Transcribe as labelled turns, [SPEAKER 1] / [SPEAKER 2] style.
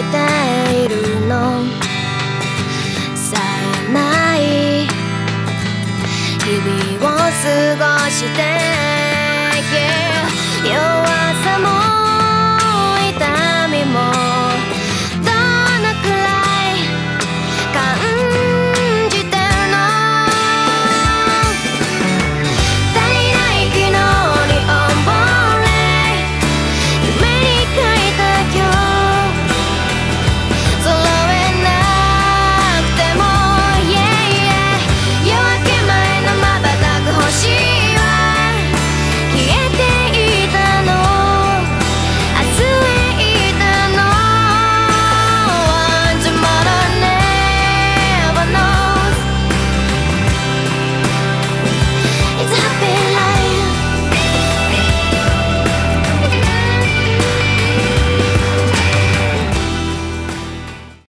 [SPEAKER 1] きているの。さえない。日々を過ごして。